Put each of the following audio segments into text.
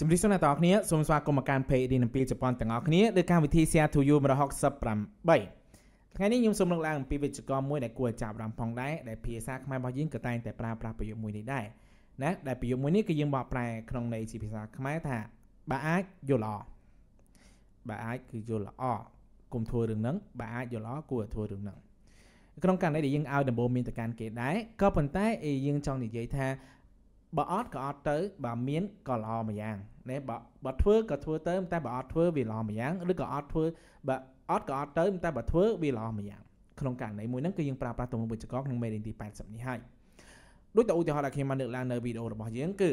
ជំរាបសួរអ្នកទាំងអស់គ្នាសូមស្វាគមន៍មកកាន់ page រៀនអំពីជប៉ុនទាំងអស់គ្នាដោយកម្មវិធី Share to You 168ថ្ងៃនេះខ្ញុំសូមលើកឡើងអំពីវិជ្ជាករមួយដែលគួរឲ្យចាប់អារម្មណ៍ផងដែរដែលភាសាខ្មែររបស់យើងក៏តែងតែប្រើប្រាស់ប្រយោគមួយនេះដែរណាដែលប្រយោគមួយនេះគឺយើងបកប្រែក្នុងន័យជាភាសាខ្មែរថាបើអាចយល់ល្អបើអាចគឺយល់ល្អគុំធ្វើរឿងហ្នឹងបើអាចយល់ល្អគួរឲ្យធ្វើរឿងហ្នឹងក្នុងករណីដែលយើងឲ្យដំបូងមានទៅកាន់គេដែរក៏ប៉ុន្តែយើងចង់និយាយថា បើអត់ក៏អត់ទៅបើមានក៏ល្អមួយយ៉ាងណាបើបើធ្វើក៏ធ្វើទៅតែបើអត់ធ្វើវាល្អមួយយ៉ាងឬក៏អត់ធ្វើបើអត់ក៏អត់ទៅតែបើធ្វើវាល្អមួយយ៉ាងក្នុងករណីមួយហ្នឹងគឺយើងប្រើប្រាស់ទម្រង់វិជ្ជករក្នុងមេរៀនទី80នេះហើយដូចទៅឧទាហរណ៍ដែលខ្ញុំបានលើកឡើងនៅវីដេអូរបស់យើងគឺ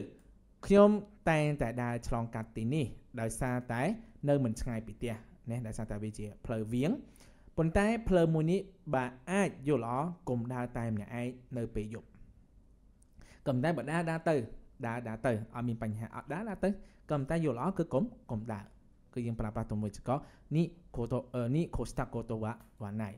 ខ្ញុំតែងតែដើរឆ្លងកាត់ទីនេះដោយសារតែនៅមិនឆ្ងាយពីផ្ទះណាដោយសារតែវាជាផ្លូវវាងប៉ុន្តែផ្លូវមួយនេះបើអាចយល់ល្អកុំដើរតែម្នាក់ឯងនៅពេលយប់ ក៏តែបើដើរដើរទៅដើរដើរទៅអត់មានបញ្ហាអត់ដើរដើរទៅក៏តែយល់ល្អគឺកុំកុំដើរគឺយើងប្រើប្រាស់ទៅមួយចកនេះកូតូនេះកូស្តាកូតូវ៉ាវ៉ាណៃ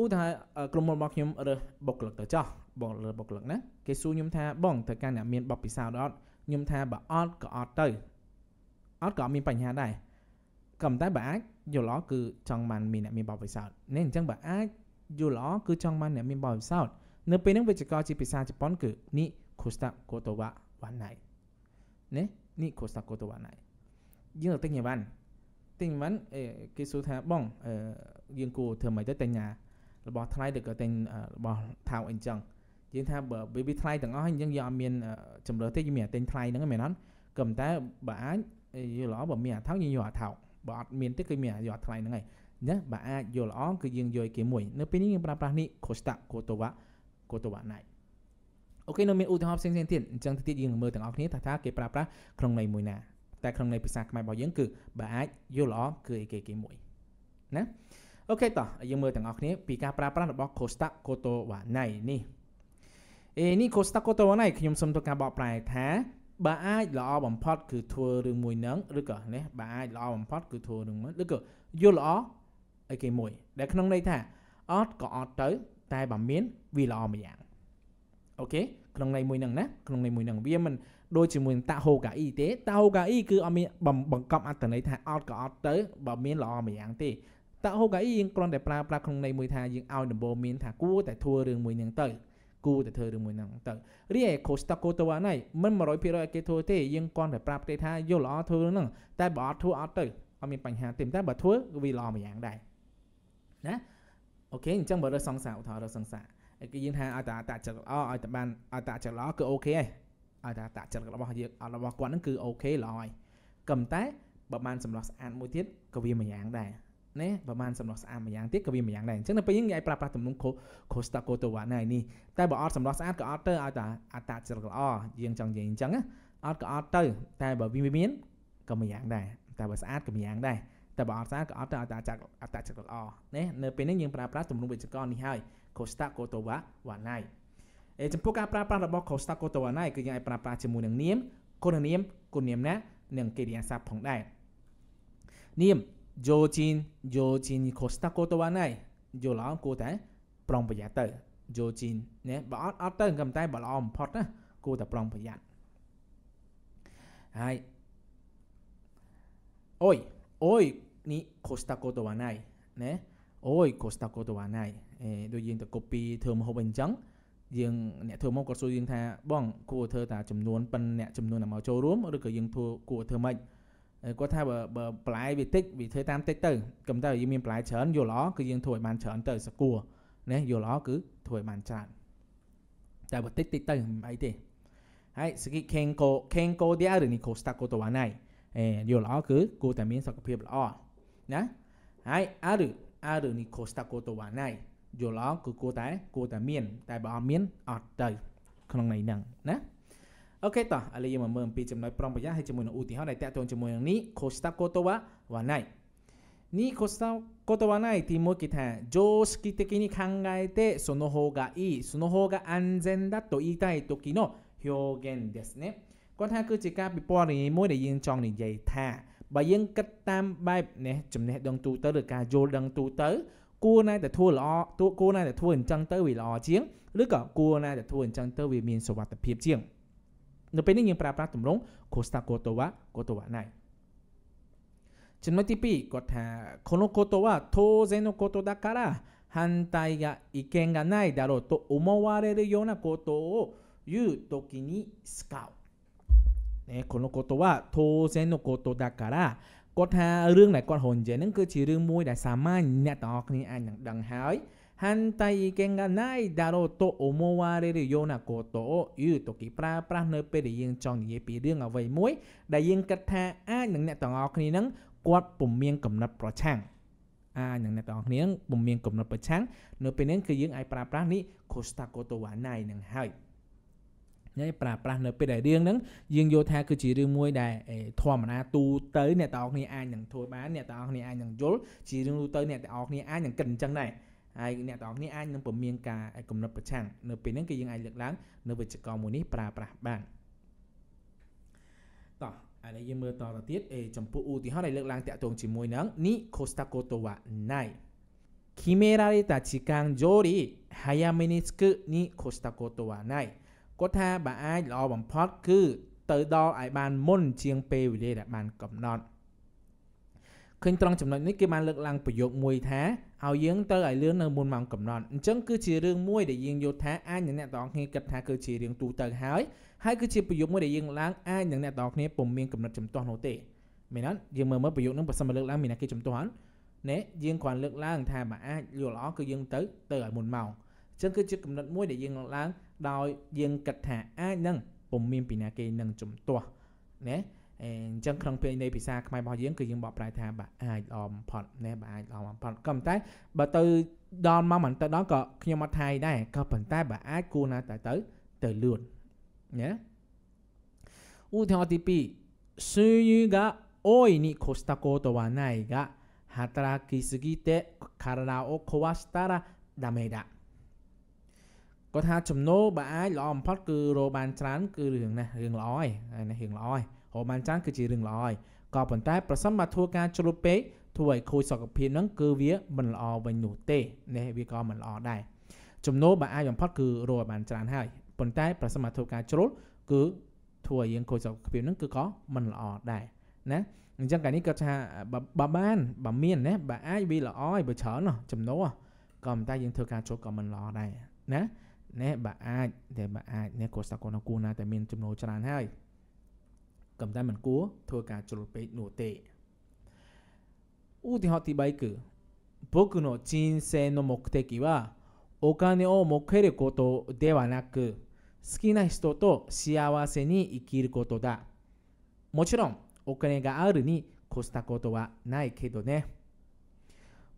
ឧទាហរណ៍ក្រុមហ៊ុនរបស់ខ្ញុំរើសបុគ្គលិកទៅចោះបងលើបុគ្គលិកណាគេសួរខ្ញុំថាបងត្រូវការអ្នកមានបបពិសោធន៍អត់ខ្ញុំថាបើអត់ក៏អត់ទៅអត់ក៏អត់មានបញ្ហាដែរក៏តែបើអាចយល់ល្អគឺចង់បានមានអ្នកមានបបពិសោធន៍នេះអញ្ចឹងបើអាចយល់ល្អគឺចង់បានអ្នកមានបបពិសោធន៍ នៅពេលហ្នឹងវិជ្ជាករជាភាសាជប៉ុនគឺនេះ costa kotowa wanai ណានេះ costa kotowa wanai យើងទៅទិញអីវ៉ាន់ទិញអីវ៉ាន់គេសួរថាបងយើងគួរធ្វើម៉េចទៅទិញរបស់ថ្លៃឬក៏ទិញរបស់ថោកអីចឹងយើងថាបើវាថ្លៃទាំងអស់អញ្ចឹងយើងអត់មានចំរើសទេយើងមានតែទិញថ្លៃហ្នឹងមែនអត់ក៏ប៉ុន្តែបើអាចយល់ល្អបើមានអាថោកយើងយកអាថោកបើអត់មានទេគឺមានយកអាថ្លៃហ្នឹងហើយណាបើអាចយល់ល្អគឺយើងយកគេមួយនៅពេលនេះយើងប្រើប្រាស់នេះ Costa Kotowa កូតូវ៉ាណៃអូខេនៅមានឧទាហរណ៍ផ្សេងៗទៀតអញ្ចឹងទៅទៀតយើងមើលទាំងអស់គ្នាថាថាគេប្រើប្រាស់ក្នុងន័យមួយណាតែក្នុងន័យភាសាខ្មែររបស់យើងគឺបើអាចយល់ល្អគឺអីគេគេមួយណាអូខេតោះយើងមើលទាំងអស់គ្នាពីការប្រើប្រាស់របស់ Costa Kotowanai នេះអេនេះ Costa Kotowanai ខ្ញុំសូមធ្វើការបកប្រែថាបើអាចល្អបំផុតគឺធ្វើរឿងមួយនឹងឬក៏នេះបើអាចល្អបំផុតគឺធ្វើរឿងមួយឬក៏យល់ល្អអីគេមួយដែលក្នុងន័យថាអត់ក៏អត់ទៅ តែបើមានវាល្អមួយយ៉ាងអូខេក្នុងន័យមួយហ្នឹងណាក្នុងន័យមួយហ្នឹងវាមិនដូចជាមួយតាហូកាអ៊ីទេតាហូកាអ៊ីគឺអត់មានបង្កប់អត្ថន័យថាអត់ក៏អត់ទៅបើមានល្អមួយយ៉ាងទេតាហូកាអ៊ីយើងគ្រាន់តែប្រើប្រាស់ក្នុងន័យមួយថាយើងឲ្យដំបូងមានថាគួរតែធ្វើរឿងមួយហ្នឹងទៅគួរតែធ្វើរឿងមួយហ្នឹងទៅរីឯ costa kotowa ណៃមិន100%ឲ្យគេធ្វើទេយើងគ្រាន់តែប្រាប់ទេថាយល់ល្អធ្វើរឿងហ្នឹងតែបើអត់ធ្វើអត់ទៅអត់មានបញ្ហាទេតែបើធ្វើវាល្អមួយយ៉ាងដែរណា OK អញ្ចឹងបើរើសសង្សារឧទាហរណ៍រើសសង្សារគឺយើងថាឲ្យតែអត្តចរិតល្អឲ្យតែបានឲ្យតែចិត្តល្អគឺ OK ហើយឲ្យតែអត្តចរិតរបស់យើងរបស់គាត់ហ្នឹងគឺ OK ល្អហើយក៏តែបើបានសម្រស់ស្អាតមួយទៀតក៏វាមួយយ៉ាងដែរណាបើបានសម្រស់ស្អាតមួយយ៉ាងទៀតក៏វាមួយយ៉ាងដែរអញ្ចឹងនៅពេលយើងនិយាយប្រើប្រាស់ទំនុំខូខូស្តាកូតូវ៉ាណៃនេះតែបើអត់សម្រស់ស្អាតក៏អត់ទៅឲ្យតែអតចិត្តល្អយើងចង់និយាយអញ្ចឹងអត់ក៏អត់ទៅតែបើវាមានក៏មួយយ៉ាងដែរតែបើស្អាតក៏មួយយ៉ាងដែរ តែបើអត់ស្អាតក៏អត់ទៅអត្តចក្រអត្តចក្រល្អណានៅពេលនេះយើងប្រើប្រាស់ទំនុកវិជ្ជករនេះហើយ Costa Kotowa Wanai អេចំពោះការប្រើប្រាស់របស់ Costa Kotowa Wanai គឺយើងអាចប្រើប្រាស់ជាមួយនឹងនាមគុណនាមគុណនាមណានិងកិរិយាសព្ទផងដែរនាម Jojin Jojin Costa Kotowa Wanai យល់អត់គួរតែប្រុងប្រយ័ត្នទៅ Jojin ណាបើអត់អត់ទៅក៏តែបើល្អបំផុតណាគួរតែប្រុងប្រយ័ត្នហើយអូយអូយ に越したことはないណាអូយ越したことはないអេដូចយើងទៅ copy ធ្វើមហូបអីអញ្ចឹងយើងអ្នកធ្វើមកគាត់សួរយើងថាបងគួរធ្វើតាចំនួនប៉ុនអ្នកចំនួនមកចូលរួមឬក៏យើងធ្វើគួរធ្វើម៉េចគាត់ថាបើបើបន្លែវាតិចវាធ្វើតាមតិចទៅកុំតែយើងមានបន្លែច្រើនយល់ល្អគឺយើងធ្វើឲ្យបានច្រើនទៅសគួរណាយល់ល្អគឺធ្វើឲ្យបានច្រើនតែបើតិចតិចទៅមិនអីទេはい次健康健康であるに越したことはないえー、យល់ល្អគឺគួរតែមានសុខភាពល្អ ណាហើយあるあるに越したことはないយល់ល្អគឺគួរតែគួរតែមានតែបើអត់មានអត់ទៅក្នុងន័យហ្នឹងណាអូខេតោះឥឡូវយើងមកមើលអំពីចំណុចប្រុងប្រយ័ត្នហើយជាមួយនឹងឧទាហរណ៍ដែលតាក់ទងជាមួយនឹងនេះ costa kotowa wa nai にコスタことはないというきた常識的に考えてその方がいいその方が安全だと言いたい時の表現ですねគាត់ថាគឺជាការពិពណ៌នាមួយដែលយើងចង់និយាយថា បើយើងគិតតាមបែបនេះចំណេះដឹងទូទៅឬការយល់ដឹងទូទៅគួរណាស់តែធ្វើល្អទូគួរណាស់តែធ្វើអញ្ចឹងទៅវាល្អជាងឬក៏គួរណាស់តែធ្វើអញ្ចឹងទៅវាមានសុវត្ថិភាពជាង នៅពេលនេះយើងប្រើប្រាស់ទម្រង់ costa koto wa koto wa nai ចំណុចទី2គាត់ថាこのことは当然のことだから反対が意見がないだろうと思われるようなことを言う時に使う ねこのことは当然のことだからគាត់ថារឿងដែលគាត់ហូននិយាយហ្នឹងគឺជារឿងមួយដែលសាមញ្ញអ្នកទាំងអស់គ្នាអាចនឹងដឹងហើយ反対意見がないだろうと思われるようなことを言うときប្រើប្រាស់នៅពេលដែលយើងចង់និយាយពីរឿងអ្វីមួយដែលយើងគិតថាអាចនឹងអ្នកទាំងអស់គ្នានឹងគាត់ពុំមានកំណត់ប្រឆាំងអាចនឹងអ្នកទាំងអស់គ្នានឹងពុំមានកំណត់ប្រឆាំងនៅពេលនេះគឺយើងអាចប្រើប្រាស់នេះ costa koto wa nai នឹងហើយ នេះប្រើប្រាស់នៅពេលដែលរឿងហ្នឹងយើងយល់ថាគឺជារឿងមួយដែលធម្មតាទូទៅអ្នកទាំងអស់គ្នាអាចនឹងធ្វើបានអ្នកទាំងអស់គ្នាអាចនឹងយល់ជារឿងទូទៅអ្នកទាំងអស់គ្នាអាចនឹងគិតអញ្ចឹងដែរហើយអ្នកទាំងអស់គ្នាអាចនឹងពមៀងការកំណត់ប្រឆាំងនៅពេលហ្នឹងគឺយើងអាចលើកឡើងនៅវិជ្ជករមួយនេះប្រើប្រាស់បានតោះឥឡូវយើងមើលតទៅទៀតអេចំពោះឧទាហរណ៍ដែលលើកឡើងតាក់ទងជាមួយនឹងនេះ costa koto wa nai 決められた時間上り早めに着くに越したことはない គាត់ថាបើអាចល្អបំផុតគឺទៅដល់ឲ្យបានមុនជាងពេលវេលាដែលបានកំណត់ឃើញត្រង់ចំណុចនេះគេបានលើកឡើងប្រយោគមួយថាឲ្យយើងទៅឲ្យលឿននៅមុនម៉ោងកំណត់អញ្ចឹងគឺជារឿងមួយដែលយើងយល់ថាអាចនឹងអ្នកទាំងគ្នាគិតថាគឺជារឿងទូទៅហើយហើយគឺជាប្រយោគមួយដែលយើងឡើងអាចនឹងអ្នកទាំងគ្នាពុំមានកំណត់ចំទាស់នោះទេមែនអត់យើងមើលមើលប្រយោគនឹងបើសិនមកលើកឡើងមានអ្នកគេចំទាស់អត់ណែយើងគ្រាន់លើកឡើងថាបើអាចយល់ល្អគឺយើងទៅទៅឲ្យមុនម៉ោង អញ្ចឹងគឺជាកំណត់មួយដែលយើងលើកឡើងដោយយើងគិតថាអាចនឹងពុំមានពីណាគេនឹងចំទាស់ណាអញ្ចឹងក្នុងពេលនៃភាសាខ្មែររបស់យើងគឺយើងបកប្រែថាបាទអាចល្អបំផុតណាបាទអាចល្អបំផុតក៏ប៉ុន្តែបើទៅដល់មកមិនទៅដល់ក៏ខ្ញុំអត់ថៃដែរក៏ប៉ុន្តែបើអាចគួរណាតែទៅទៅលឿនណាឧទាហរណ៍ទី2収入が大いに越したことはないが働きすぎて体を壊したらダメだ គាត់ថាចំណូលបើអាចល្អបំផុតគឺរកបានច្រើនគឺរឿងណារឿងល្អហើយណារឿងល្អហើយរកបានច្រើនគឺជារឿងល្អហើយក៏ប៉ុន្តែប្រសិនបើធ្វើការជ្រុលពេកធ្វើឲ្យខូចសុខភាពហ្នឹងគឺវាមិនល្អវិញនោះទេនេះវាក៏មិនល្អដែរចំណូលបើអាចបំផុតគឺរកបានច្រើនហើយប៉ុន្តែប្រសិនបើធ្វើការជ្រុលគឺធ្វើឲ្យយើងខូចសុខភាពហ្នឹងគឺក៏មិនល្អដែរណាអញ្ចឹងកាលនេះគាត់ថាបើបានបើមានណាបើអាចវាល្អហើយបើច្រើនណោះចំណូលក៏ប៉ុន្តែយើងធ្វើការជ្រុលក៏មិនល្អដែរណា ណែបើអាចតែបើអាចនេះក៏សកលគូណាតែមានចំណូលច្រើនហើយកំតែមិនគួរធ្វើការជ្រុលពេកនោះទេឧទាហរណ៍ទី3គឺ僕の人生の目的はお金を儲けることではなく好きな人と幸せに生きることだもちろんお金があるに越したことはないけどね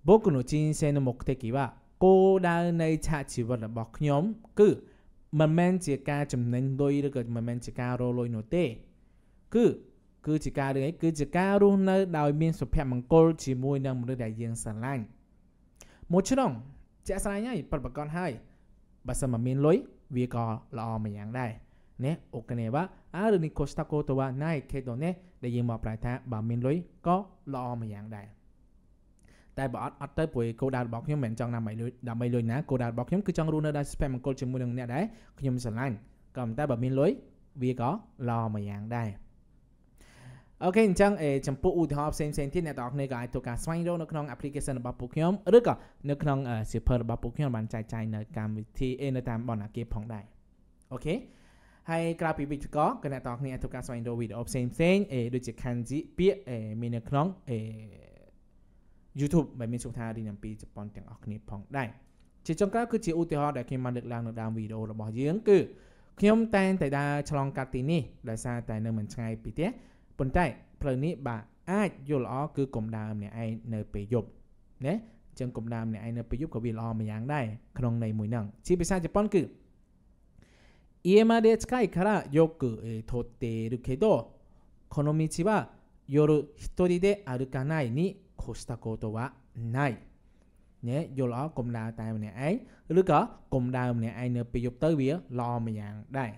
僕の人生の目的は គោលដៅនៃឆាកជីវិតរបស់ខ្ញុំគឺមិនមែនជាការចំណេញលុយឬក៏មិនមែនជាការរកលុយនោះទេ គឺគឺជាការរឿងអីគឺជាការរស់នៅដោយមានសុភមង្គលជាមួយនឹងមនុស្សដែលយើងស្រឡាញ់មួយឆ្នាំជាក់ស្ដែងហើយប្រកបហើយបើសិនមកមានលុយវាក៏ល្អមួយយ៉ាងដែរនេះអូគនេវ៉ាអារនីកូស្តាកូតវ៉ាណៃខេតូណេដែលយើងមកប្រែថាបើមានលុយក៏ល្អមួយយ៉ាងដែរ តែបើអត់អត់ទៅព្រោះគោលដៅរបស់ខ្ញុំមិនចង់ដើម្បីលុយដើម្បីលុយណាគោលដៅរបស់ខ្ញុំគឺចង់រស់នៅដោយសុភមង្គលជាមួយនឹងអ្នកដែលខ្ញុំស្រឡាញ់ក៏ប៉ុន្តែបើមានលុយវាក៏ល្អមួយយ៉ាងដែរអូខេអញ្ចឹងអេចំពោះឧទាហរណ៍ផ្សេងផ្សេងទៀតអ្នកទាំងអស់គ្នាក៏អាចធ្វើការស្វែងរកនៅក្នុង application របស់ពួកខ្ញុំឬក៏នៅក្នុងសៀវភៅរបស់ពួកខ្ញុំបានចែកចាយនៅកម្មវិធីអេនៅតាមបណ្ណាគារផងដែរអូខេហើយក្រៅពីវិទ្យាករក៏អ្នកទាំងអស់គ្នាអាចធ្វើការស្វែងរកវីដេអូផ្សេងផ្សេងអេដូចជា kanji ពាក្យអេមាននៅក្នុងអេ YouTube ដែលមានសុខថារីអំពីជប៉ុនទាំងអស់គ្នាផងដែរជាចុងក្រោយគឺជាឧទាហរណ៍ដែលខ្ញុំបានលើកឡើងនៅដើមវីដេអូរបស់យើងគឺខ្ញុំតែងតែដើរឆ្លងកាត់ទីនេះដោយសារតែនៅមិនឆ្ងាយពីផ្ទះប៉ុន្តែផ្លូវនេះបាទអាចយល់ល្អគឺកុំដើរម្នាក់ឯងនៅពេលយប់ណាអញ្ចឹងកុំដើរម្នាក់ឯងនៅពេលយប់ក៏វាល្អមួយយ៉ាងដែរក្នុងន័យមួយហ្នឹងជាភាសាជប៉ុនគឺ家まで近いからよく、えー、通っているけどこの道は夜一人で歩かないに ខុសតាកោតវ៉ាណៃញ៉េយល់អត់កុំដើរតែម្នាក់ឯងឬក៏កុំដើរម្នាក់ឯងនៅពេលយប់ទៅវាល្អមួយយ៉ាងដែរ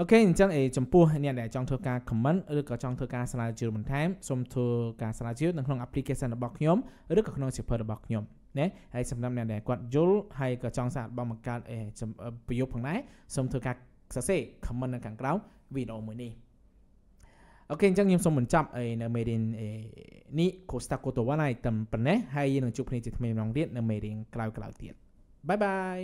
អូខេអញ្ចឹងចំពោះអ្នកដែលចង់ធ្វើការ comment ឬក៏ចង់ធ្វើការស្រាវជ្រាវបន្ថែមសូមធ្វើការស្រាវជ្រាវនៅក្នុង application របស់ខ្ញុំឬក៏ក្នុងសៀវភៅរបស់ខ្ញុំណាហើយសម្រាប់អ្នកដែលគាត់យល់ហើយក៏ចង់សាកល្បងបង្កើតប្រយោគផងដែរសូមធ្វើការសរសេរ comment នៅខាងក្រោមវីដេអូមួយនេះ អូខេអញ្ចឹងខ្ញុំសូមបញ្ចប់អីនៅមេរៀននេះ Costa Cotowana តែប៉ុណ្ណេះហើយយើងនឹងជួបគ្នាជាថ្មីម្ដងទៀតនៅមេរៀនក្រោយៗទៀតបាយបាយ